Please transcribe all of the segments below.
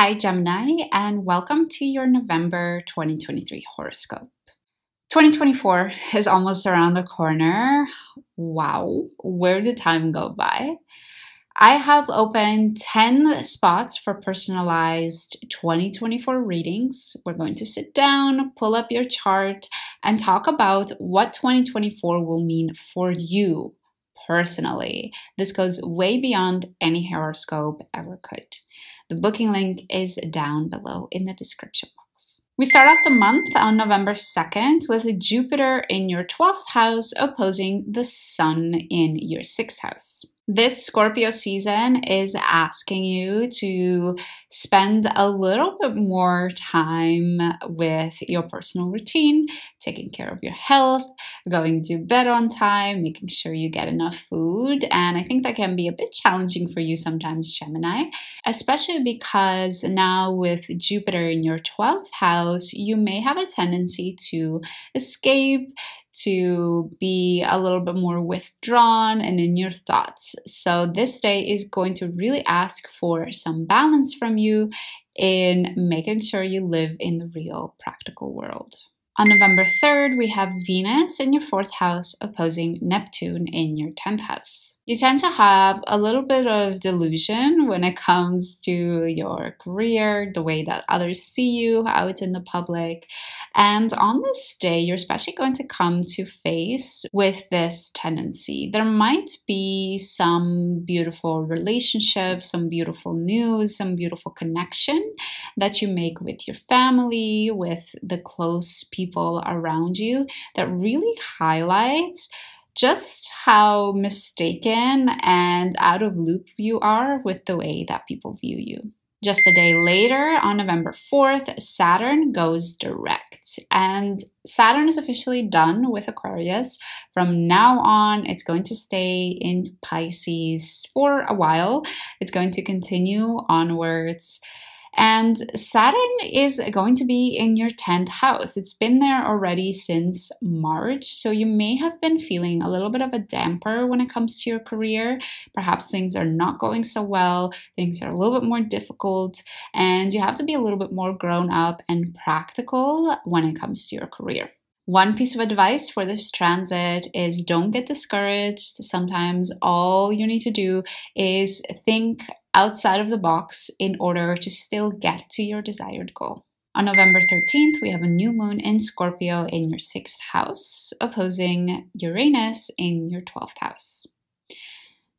Hi, Gemini, and welcome to your November 2023 horoscope. 2024 is almost around the corner. Wow, where did time go by? I have opened 10 spots for personalized 2024 readings. We're going to sit down, pull up your chart, and talk about what 2024 will mean for you personally. This goes way beyond any horoscope ever could. The booking link is down below in the description box. We start off the month on November 2nd with Jupiter in your 12th house opposing the Sun in your 6th house. This Scorpio season is asking you to spend a little bit more time with your personal routine, taking care of your health, going to bed on time, making sure you get enough food. And I think that can be a bit challenging for you sometimes, Gemini, especially because now with Jupiter in your 12th house, you may have a tendency to escape to be a little bit more withdrawn and in your thoughts. So, this day is going to really ask for some balance from you in making sure you live in the real practical world. On November 3rd, we have Venus in your fourth house opposing Neptune in your 10th house. You tend to have a little bit of delusion when it comes to your career, the way that others see you out in the public. And on this day, you're especially going to come to face with this tendency. There might be some beautiful relationship, some beautiful news, some beautiful connection that you make with your family, with the close people around you that really highlights just how mistaken and out of loop you are with the way that people view you. Just a day later, on November 4th, Saturn goes direct. And Saturn is officially done with Aquarius. From now on, it's going to stay in Pisces for a while. It's going to continue onwards and Saturn is going to be in your 10th house. It's been there already since March. So you may have been feeling a little bit of a damper when it comes to your career. Perhaps things are not going so well, things are a little bit more difficult, and you have to be a little bit more grown up and practical when it comes to your career. One piece of advice for this transit is don't get discouraged. Sometimes all you need to do is think outside of the box in order to still get to your desired goal. On November 13th, we have a new moon in Scorpio in your sixth house, opposing Uranus in your 12th house.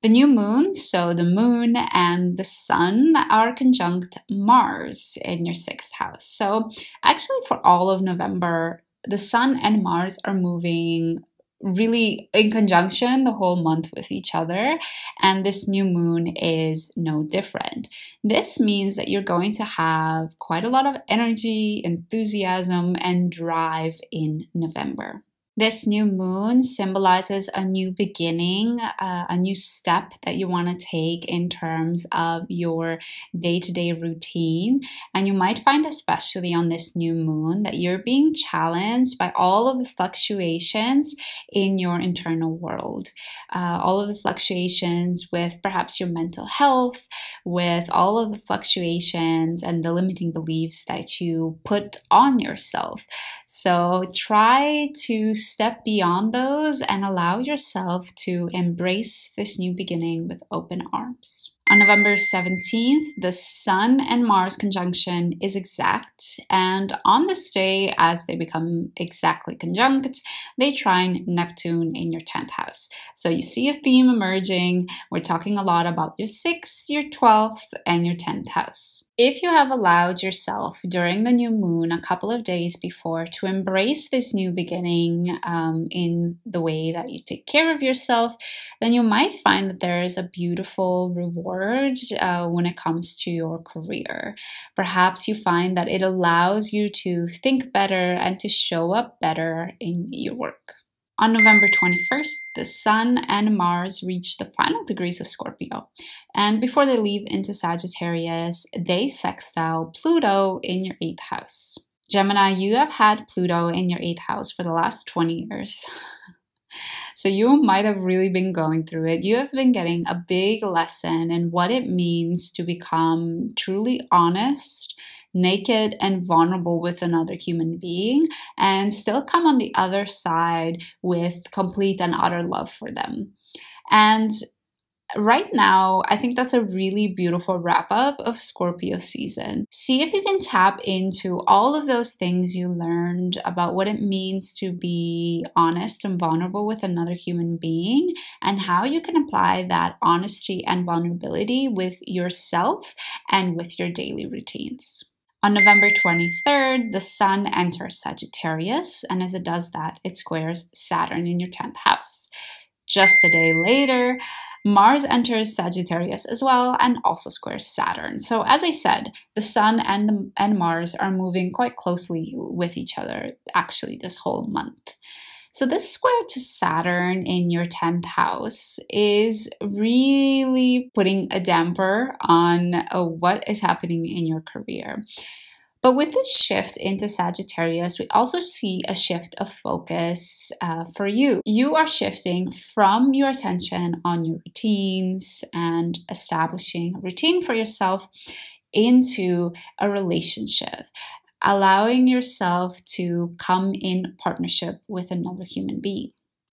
The new moon, so the moon and the sun, are conjunct Mars in your sixth house. So, actually, for all of November, the sun and Mars are moving really in conjunction the whole month with each other, and this new moon is no different. This means that you're going to have quite a lot of energy, enthusiasm, and drive in November. This new moon symbolizes a new beginning, uh, a new step that you want to take in terms of your day to day routine. And you might find, especially on this new moon, that you're being challenged by all of the fluctuations in your internal world. Uh, all of the fluctuations with perhaps your mental health, with all of the fluctuations and the limiting beliefs that you put on yourself. So try to step beyond those and allow yourself to embrace this new beginning with open arms. On November 17th, the Sun and Mars conjunction is exact, and on this day, as they become exactly conjunct, they trine Neptune in your 10th house. So you see a theme emerging. We're talking a lot about your 6th, your 12th, and your 10th house. If you have allowed yourself during the new moon a couple of days before to embrace this new beginning um, in the way that you take care of yourself, then you might find that there is a beautiful reward uh, when it comes to your career. Perhaps you find that it allows you to think better and to show up better in your work. On November 21st, the Sun and Mars reach the final degrees of Scorpio. And before they leave into Sagittarius, they sextile Pluto in your eighth house. Gemini, you have had Pluto in your eighth house for the last 20 years. So you might have really been going through it. You have been getting a big lesson in what it means to become truly honest naked and vulnerable with another human being and still come on the other side with complete and utter love for them. And right now, I think that's a really beautiful wrap up of Scorpio season. See if you can tap into all of those things you learned about what it means to be honest and vulnerable with another human being and how you can apply that honesty and vulnerability with yourself and with your daily routines. On November 23rd, the Sun enters Sagittarius, and as it does that, it squares Saturn in your 10th house. Just a day later, Mars enters Sagittarius as well and also squares Saturn. So, as I said, the Sun and, the, and Mars are moving quite closely with each other actually this whole month. So, this square to Saturn in your 10th house is really putting a damper on uh, what is happening in your career. But with this shift into Sagittarius, we also see a shift of focus uh, for you. You are shifting from your attention on your routines and establishing a routine for yourself into a relationship, allowing yourself to come in partnership with another human being.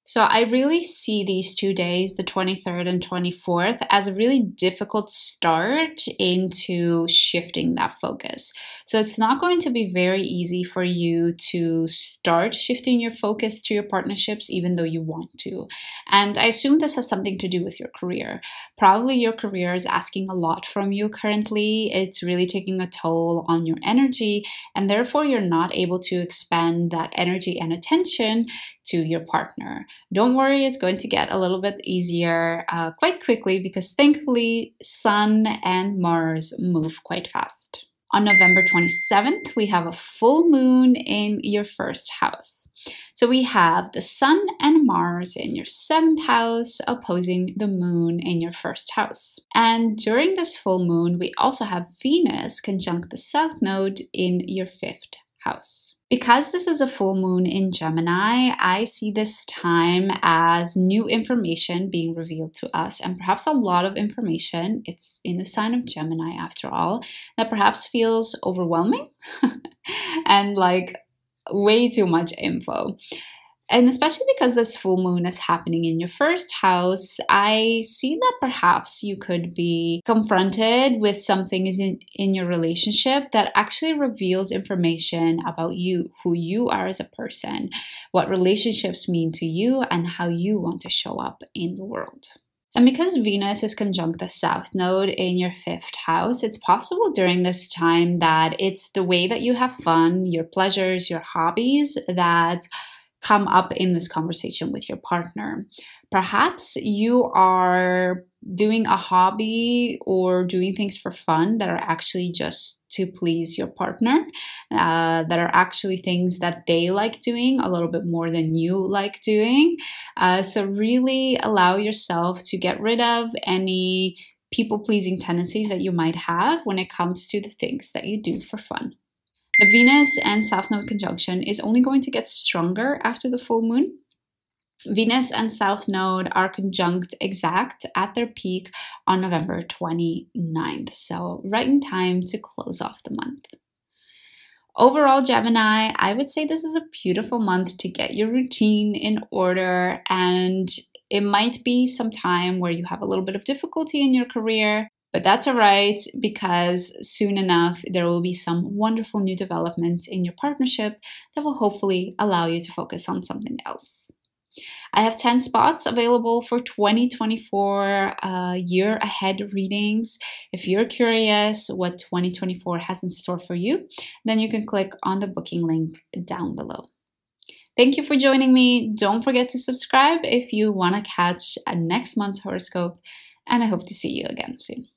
So I really see these two days, the 23rd and 24th, as a really difficult start into shifting that focus. So it's not going to be very easy for you to start shifting your focus to your partnerships, even though you want to. And I assume this has something to do with your career. Probably your career is asking a lot from you currently. It's really taking a toll on your energy, and therefore you're not able to expend that energy and attention to your partner. Don't worry, it's going to get a little bit easier uh, quite quickly because thankfully, Sun and Mars move quite fast. On November 27th, we have a full moon in your first house. So we have the Sun and Mars in your seventh house opposing the moon in your first house. And during this full moon, we also have Venus conjunct the South Node in your fifth house. Because this is a full moon in Gemini, I see this time as new information being revealed to us, and perhaps a lot of information. It's in the sign of Gemini, after all, that perhaps feels overwhelming and like way too much info. And especially because this full moon is happening in your first house, I see that perhaps you could be confronted with something in, in your relationship that actually reveals information about you, who you are as a person, what relationships mean to you, and how you want to show up in the world. And because Venus is conjunct the South Node in your fifth house, it's possible during this time that it's the way that you have fun, your pleasures, your hobbies that come up in this conversation with your partner. Perhaps you are doing a hobby or doing things for fun that are actually just to please your partner, uh, that are actually things that they like doing a little bit more than you like doing. Uh, so, really allow yourself to get rid of any people pleasing tendencies that you might have when it comes to the things that you do for fun. The Venus and South Node conjunction is only going to get stronger after the full moon. Venus and South Node are conjunct exact at their peak on November 29th, so right in time to close off the month. Overall, Gemini, I would say this is a beautiful month to get your routine in order, and it might be some time where you have a little bit of difficulty in your career, but that's all right because soon enough there will be some wonderful new developments in your partnership that will hopefully allow you to focus on something else. I have 10 spots available for 2024 uh, year ahead readings. If you're curious what 2024 has in store for you, then you can click on the booking link down below. Thank you for joining me. Don't forget to subscribe if you want to catch a next month's horoscope, and I hope to see you again soon.